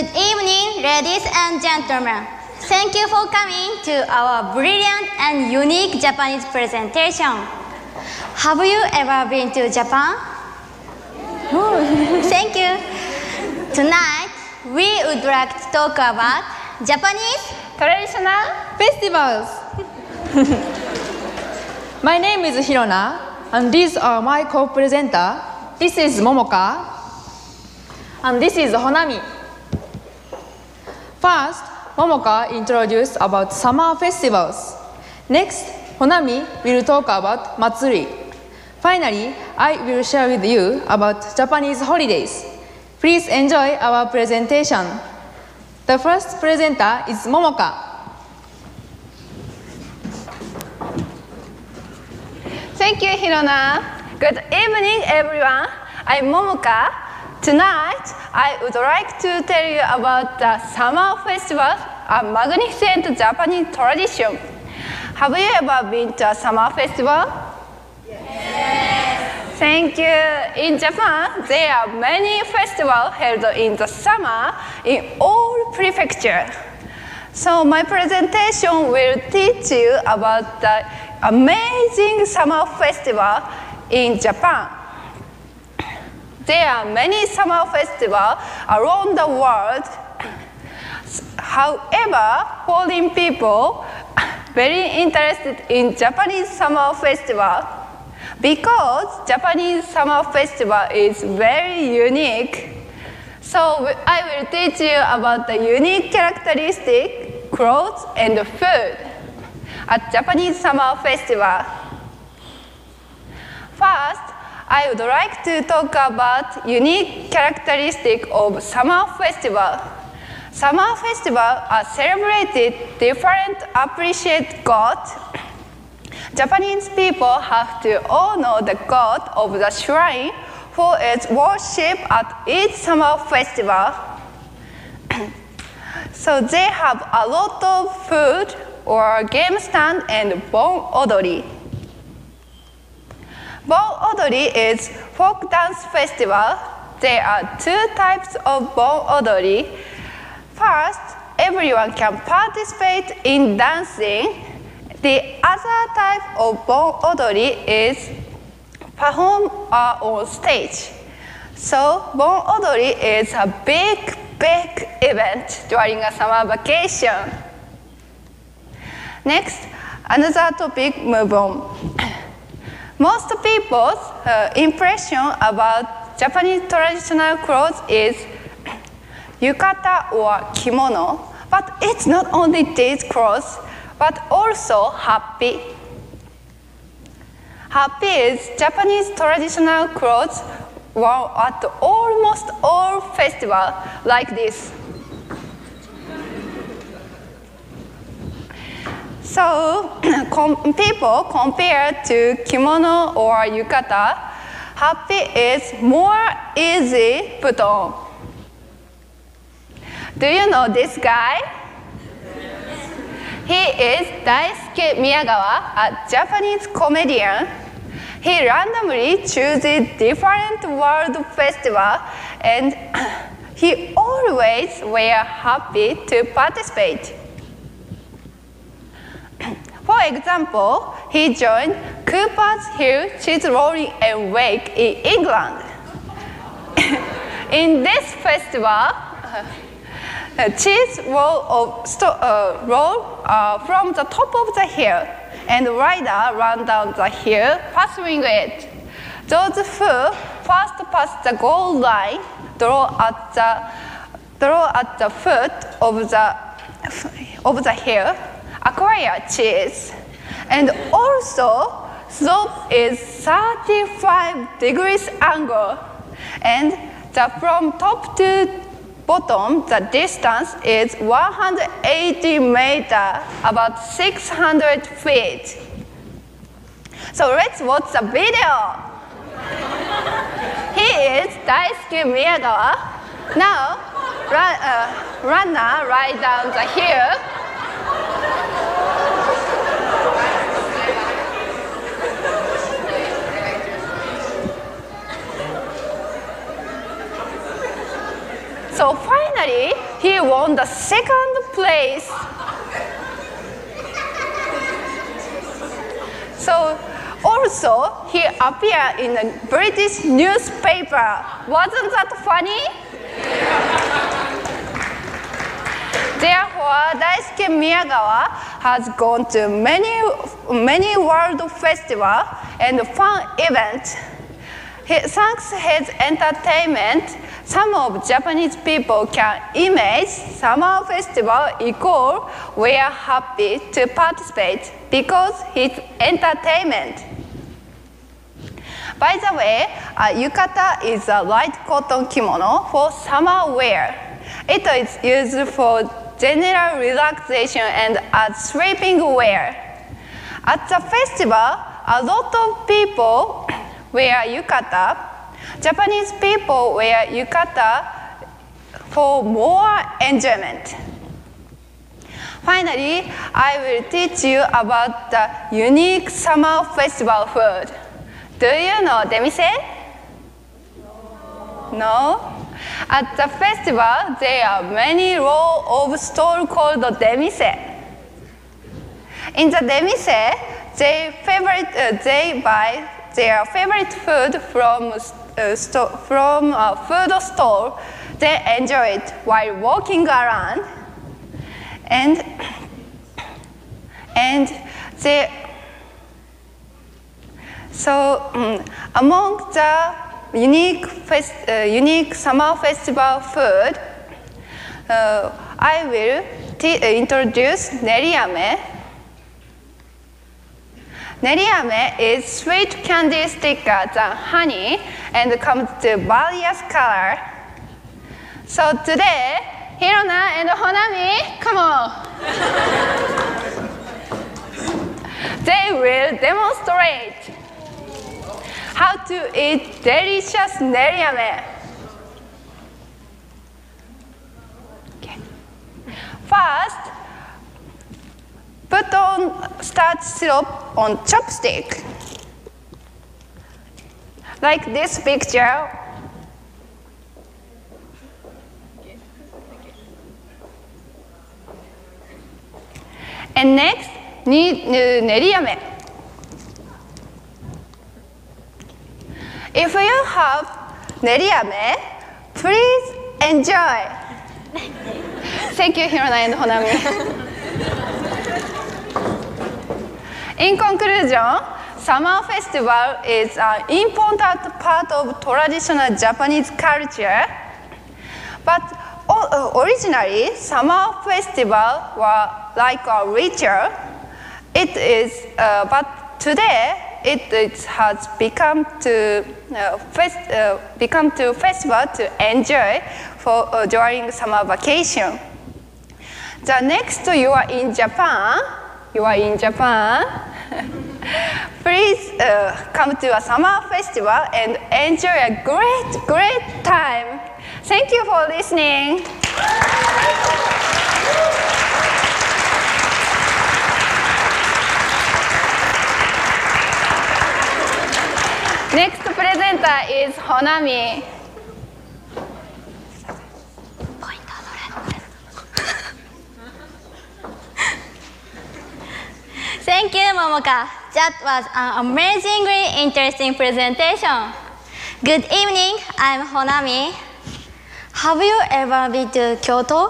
Good evening, ladies and gentlemen. Thank you for coming to our brilliant and unique Japanese presentation. Have you ever been to Japan? Thank you. Tonight, we would like to talk about Japanese traditional festivals. my name is Hirona, and these are my co-presenter. This is Momoka, and this is Honami. First, Momoka introduced about summer festivals. Next, Honami will talk about Matsuri. Finally, I will share with you about Japanese holidays. Please enjoy our presentation. The first presenter is Momoka. Thank you, Hirona. Good evening, everyone. I'm Momoka. Tonight, I would like to tell you about the summer festival, a magnificent Japanese tradition. Have you ever been to a summer festival? Yes. Thank you. In Japan, there are many festivals held in the summer in all prefectures. So my presentation will teach you about the amazing summer festival in Japan. There are many summer festivals around the world. However, foreign people very interested in Japanese summer festival because Japanese summer festival is very unique. So I will teach you about the unique characteristic, clothes, and food at Japanese summer festival. First, I would like to talk about unique characteristic of summer festival. Summer festival are celebrated different appreciate God. Japanese people have to honor the God of the shrine for its worship at each summer festival. so they have a lot of food or game stand and bon odori. Bon Odori is folk dance festival. There are two types of Bon Odori. First, everyone can participate in dancing. The other type of Bon Odori is perform uh, on stage. So Bon Odori is a big, big event during a summer vacation. Next, another topic, move on. Most people's uh, impression about Japanese traditional clothes is yukata or kimono, but it's not only these clothes, but also happi. Happi is Japanese traditional clothes worn at almost all festivals like this. So com people compared to kimono or yukata, happi is more easy put on. Do you know this guy? He is Daisuke Miyagawa, a Japanese comedian. He randomly chooses different world festival and he always wear happi to participate. For example, he joined Cooper's Hill Cheese Rolling and Wake in England. in this festival, uh, cheese roll, of uh, roll uh, from the top of the hill and rider run down the hill, pursuing it. Those who first pass the goal line draw at the, draw at the foot of the, of the hill acquire cheese. And also, slope is 35 degrees angle. And the, from top to bottom, the distance is 180 meter, about 600 feet. So let's watch the video. he is Daisuke Miyagawa. Now, run, uh, runner right down the hill. So finally, he won the second place. So also he appeared in a British newspaper. Wasn't that funny? Therefore, Daisuke Miyagawa has gone to many, many world festivals and fun events. He, thanks his entertainment, some of Japanese people can image summer festival equal we are happy to participate because it's entertainment. By the way, uh, yukata is a light cotton kimono for summer wear. It is used for general relaxation and as sleeping wear. At the festival, a lot of people wear yukata. Japanese people wear yukata for more enjoyment. Finally, I will teach you about the unique summer festival food. Do you know demise? No? At the festival, there are many row of stalls called the demise. In the demise, they, favorite, uh, they buy their favorite food from, uh, sto- from a food store. They enjoy it while walking around. And, and they, so um, among the unique, fest, uh, unique summer festival food, uh, I will t- uh, introduce neriame. Neriame is sweet candy thicker than honey and comes to various color. So today, Hirona and Honami, come on. they will demonstrate how to eat delicious neriame. Okay. First, put on starch syrup on chopstick. Like this picture. And next, neriame. If you have neriame, please enjoy. Thank you, Hirona and Honami. In conclusion, summer festival is an important part of traditional Japanese culture. But uh, originally, summer festival were like a ritual. It is, uh, but today it, it has become to uh, fest, uh, become to festival to enjoy for uh, during summer vacation. The next you are in Japan, you are in Japan. Please uh, come to a summer festival and enjoy a great, great time. Thank you for listening. Next presenter is Honami. Thank you, Momoka. That was an amazingly interesting presentation. Good evening, I'm Honami. Have you ever been to Kyoto?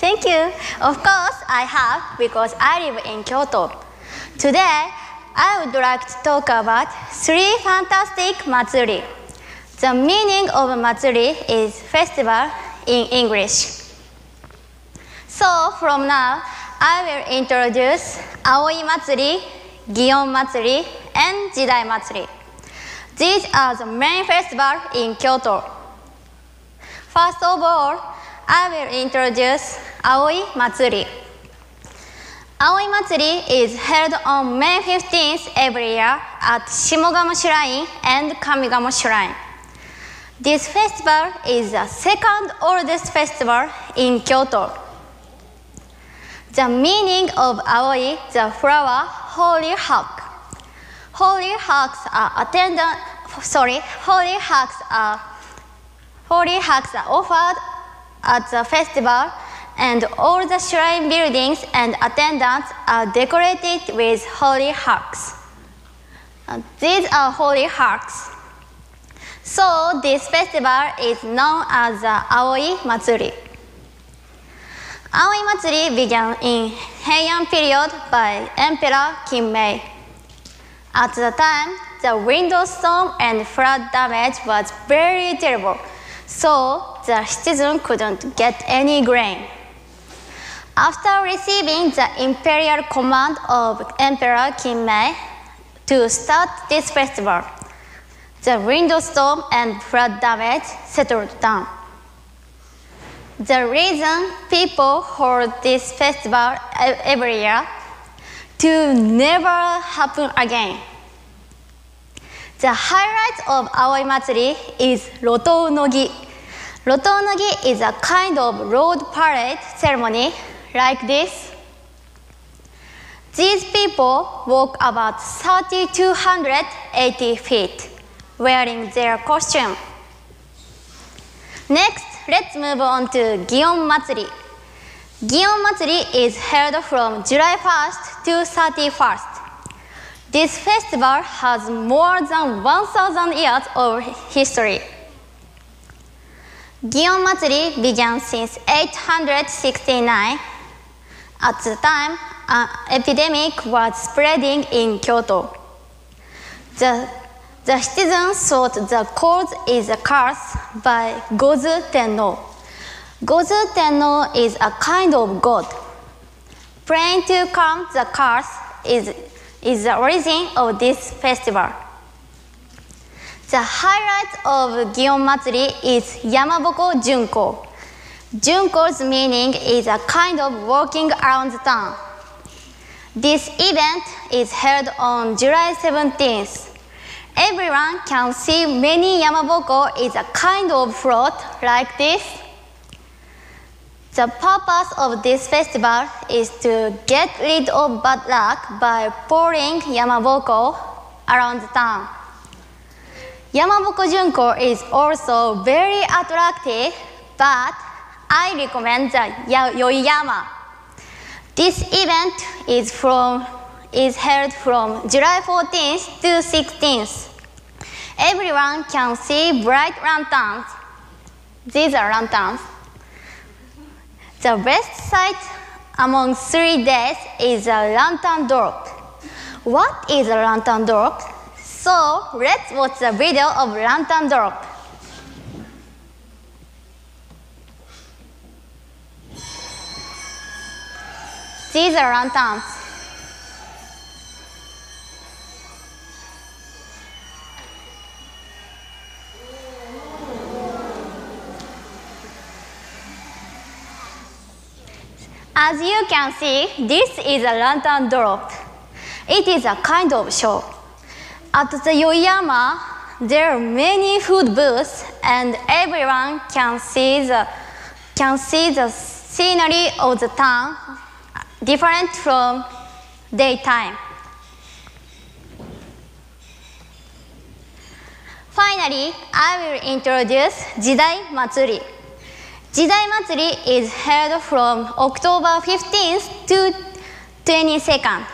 Thank you. Of course, I have because I live in Kyoto. Today, I would like to talk about three fantastic matsuri. The meaning of matsuri is festival in English. So from now, I will introduce Aoi Matsuri, Gion Matsuri, and Jidai Matsuri. These are the main festivals in Kyoto. First of all, I will introduce Aoi Matsuri. Aoi Matsuri is held on May 15th every year at Shimogamo Shrine and Kamigamo Shrine. This festival is the second oldest festival in Kyoto. The meaning of aoi, the flower, hollyhock. Holy hawks are attendant, sorry, hollyhocks are, hollyhocks are offered at the festival, and all the shrine buildings and attendants are decorated with holy hearts. Uh, these are holy hearts. So this festival is known as the Aoi Matsuri. Aoi Matsuri began in Heian period by Emperor Kinmei. At the time, the windstorm and flood damage was very terrible, so the citizens couldn't get any grain. After receiving the imperial command of Emperor Kinmei to start this festival, the windstorm and flood damage settled down. The reason people hold this festival every year to never happen again. The highlight of Aoi Matsuri is Rotou Nogi. Nogi is a kind of road parade ceremony like this. These people walk about 3,280 feet wearing their costume. Next, let's move on to Gion Matsuri. Gion Matsuri is held from July 1st to 31st. This festival has more than 1,000 years of history. Gion Matsuri began since 869. At the time, an epidemic was spreading in Kyoto. The, the citizens thought the cause is a curse by Gozu Tenno. Gozu Tenno is a kind of god. Praying to calm the curse is, is the origin of this festival. The highlight of Gion Matsuri is Yamaboko Junko. Junko's meaning is a kind of walking around the town. This event is held on July 17th. Everyone can see many Yamaboko is a kind of float like this. The purpose of this festival is to get rid of bad luck by pouring Yamaboko around the town. Yamaboko Junko is also very attractive, but I recommend the Yoyama. This event is from is held from July 14th to 16th. Everyone can see bright lanterns. These are lanterns. The best sight among three days is a lantern drop. What is a lantern drop? So let's watch the video of lantern drop. These are lanterns. As you can see, this is a lantern drop. It is a kind of show. At the Yoyama, there are many food booths, and everyone can see the can see the scenery of the town, different from daytime. Finally, I will introduce Jidai Matsuri. Jidai Matsuri is held from October 15th to 22nd.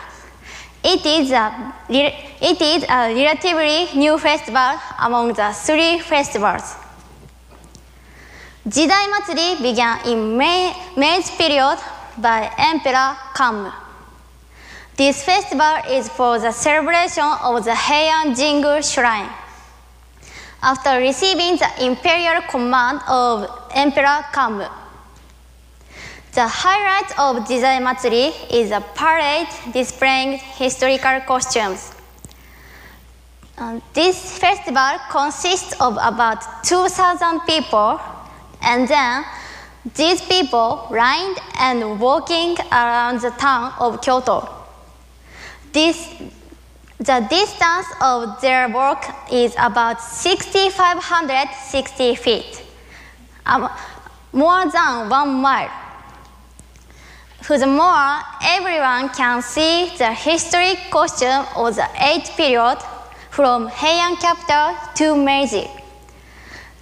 It is, a, it is a relatively new festival among the three festivals. Jidai Matsuri began in May, Meiji period by Emperor Kanmu. This festival is for the celebration of the Heian Jingu Shrine. After receiving the imperial command of Emperor Kanmu, the highlight of Jidai Matsuri is a parade displaying historical costumes. Uh, this festival consists of about 2,000 people, and then these people lined and walking around the town of Kyoto. This, the distance of their walk is about 6,560 feet, um, more than one mile. Furthermore, everyone can see the historic costume of the 8th period from Heian capital to Meiji.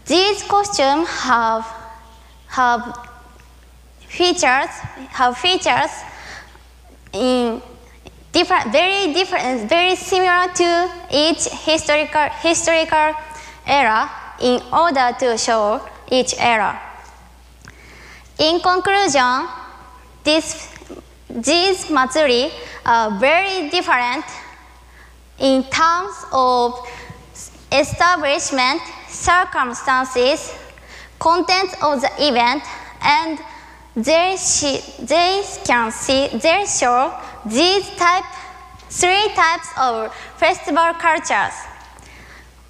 These costumes have, have features have features in different, very different, very similar to each historical historical era in order to show each era. In conclusion, this, these matsuri are very different in terms of establishment, circumstances, content of the event, and they, they can see, they show these type, three types of festival cultures.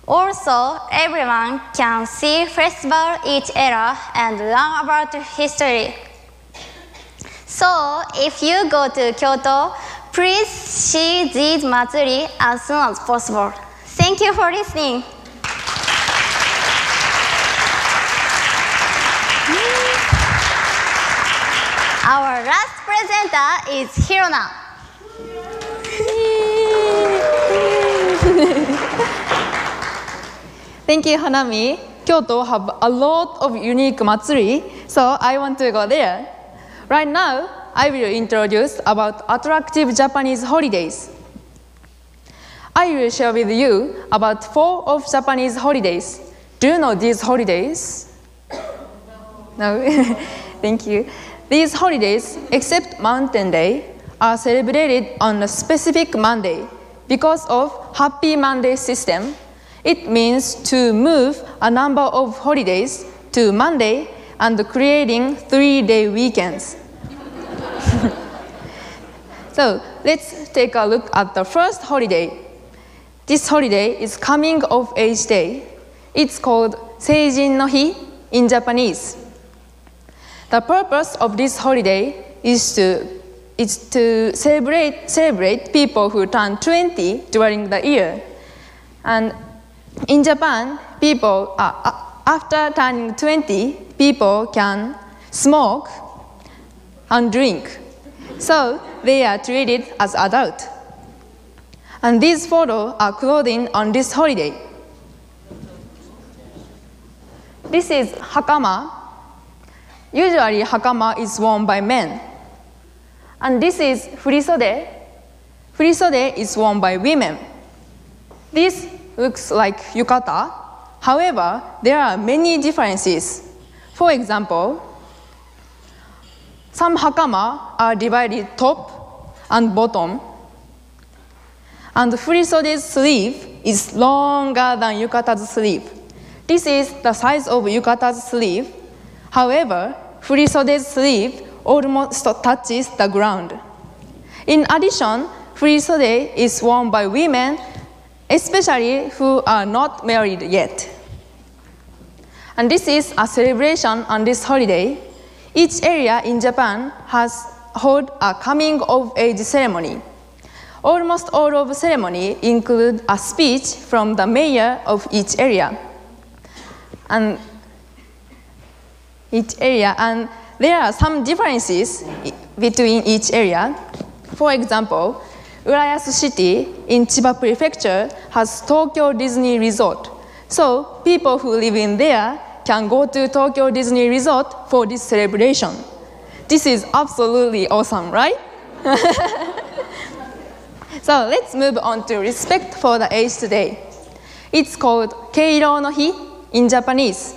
Also, everyone can see festival each era and learn about history. So, if you go to Kyoto, please see these matsuri as soon as possible. Thank you for listening. Our last presenter is Hirona. Thank you, Honami. Kyoto have a lot of unique matsuri, so I want to go there. Right now, I will introduce about attractive Japanese holidays. I will share with you about four of Japanese holidays. Do you know these holidays? No? Thank you. These holidays, except Mountain Day, are celebrated on a specific Monday because of Happy Monday system. It means to move a number of holidays to Monday and creating three-day weekends. so let's take a look at the first holiday. This holiday is coming of age day. It's called Seijin no Hi in Japanese. The purpose of this holiday is to, is to celebrate, celebrate people who turn 20 during the year. And in Japan, people, uh, uh, after turning 20, people can smoke and drink. So they are treated as adults. And these photos are clothing on this holiday. This is hakama. Usually, hakama is worn by men. And this is furisode. Furisode is worn by women. This looks like yukata. However, there are many differences. For example, some hakama are divided top and bottom. And furisode's sleeve is longer than yukata's sleeve. This is the size of yukata's sleeve. However, furisode's sleeve almost touches the ground. In addition, furisode is worn by women, especially who are not married yet. And this is a celebration on this holiday. Each area in Japan has hold a coming of age ceremony. Almost all of the ceremony include a speech from the mayor of each area. And each area and there are some differences between each area. For example, Urayasu City in Chiba Prefecture has Tokyo Disney Resort. So people who live in there can go to Tokyo Disney Resort for this celebration. This is absolutely awesome, right? so let's move on to respect for the age today. It's called Keiro no Hi in Japanese.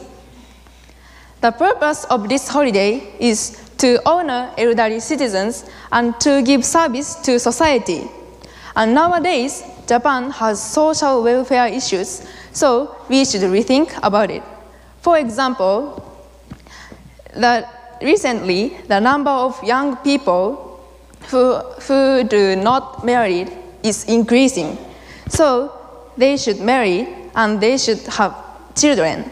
The purpose of this holiday is to honor elderly citizens and to give service to society. And nowadays, Japan has social welfare issues, so we should rethink about it. For example, that recently the number of young people who, who do not marry is increasing. So they should marry and they should have children.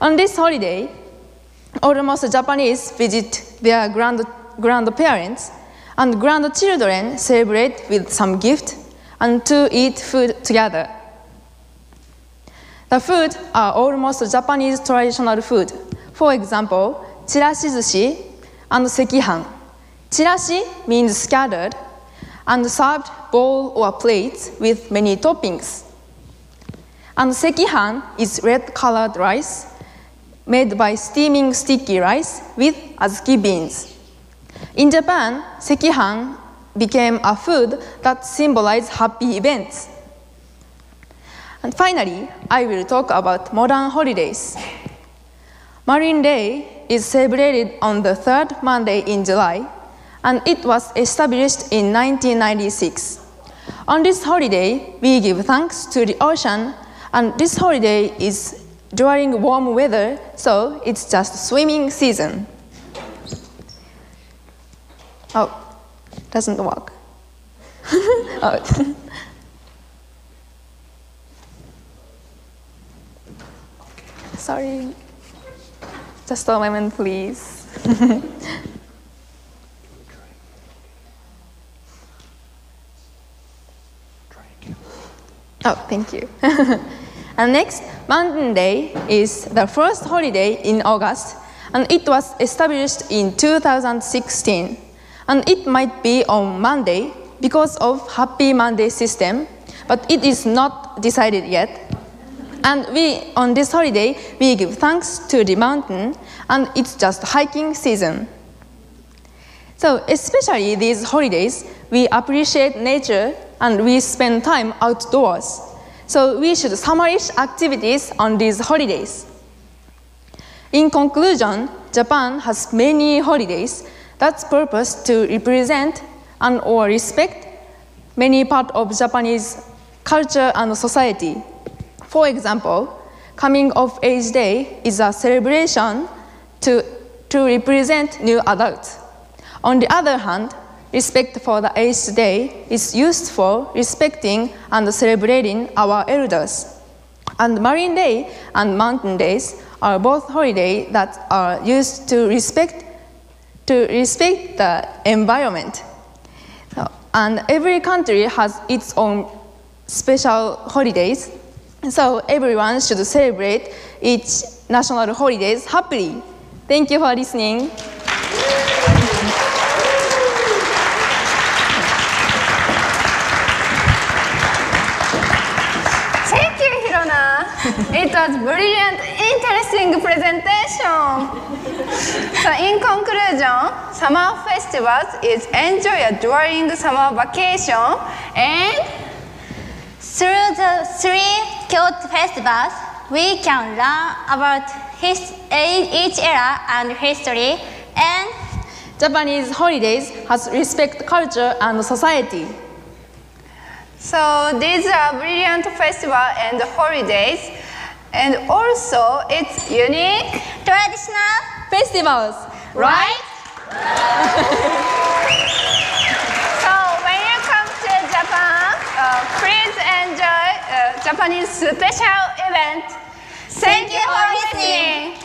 On this holiday, almost Japanese visit their grand, grandparents, and grandchildren celebrate with some gift and to eat food together. The food are almost Japanese traditional food. For example, chirashi sushi and sekihan. Chirashi means scattered and served bowl or plates with many toppings. And sekihan is red colored rice made by steaming sticky rice with azuki beans. In Japan, sekihan became a food that symbolized happy events. And finally, I will talk about modern holidays. Marine Day is celebrated on the third Monday in July, and it was established in 1996. On this holiday, we give thanks to the ocean, and this holiday is during warm weather, so it's just swimming season. Oh, doesn't work. oh. Sorry. Just a moment, please. oh, thank you. and next, Mountain Day is the first holiday in August, and it was established in 2016. And it might be on Monday because of Happy Monday system, but it is not decided yet. And we, on this holiday, we give thanks to the mountain, and it's just hiking season. So, especially these holidays, we appreciate nature and we spend time outdoors. So, we should summarize activities on these holidays. In conclusion, Japan has many holidays that's purpose to represent and or respect many part of Japanese culture and society. For example, coming of age day is a celebration to, to represent new adults. On the other hand, respect for the age day is used for respecting and celebrating our elders. And Marine Day and Mountain Days are both holidays that are used to respect to respect the environment. And every country has its own special holidays so everyone should celebrate each national holidays happily. Thank you for listening. Thank you, Hirona. It was brilliant, presentation. So in conclusion, summer festivals is enjoyed during summer vacation and Through the three Kyoto festivals, we can learn about his, each era and history and Japanese holidays has respect culture and society. So these are brilliant festival and holidays, and also it's unique. traditional, Festivals, right? So when you come to Japan, uh, please enjoy uh, Japanese special event. Thank you for listening.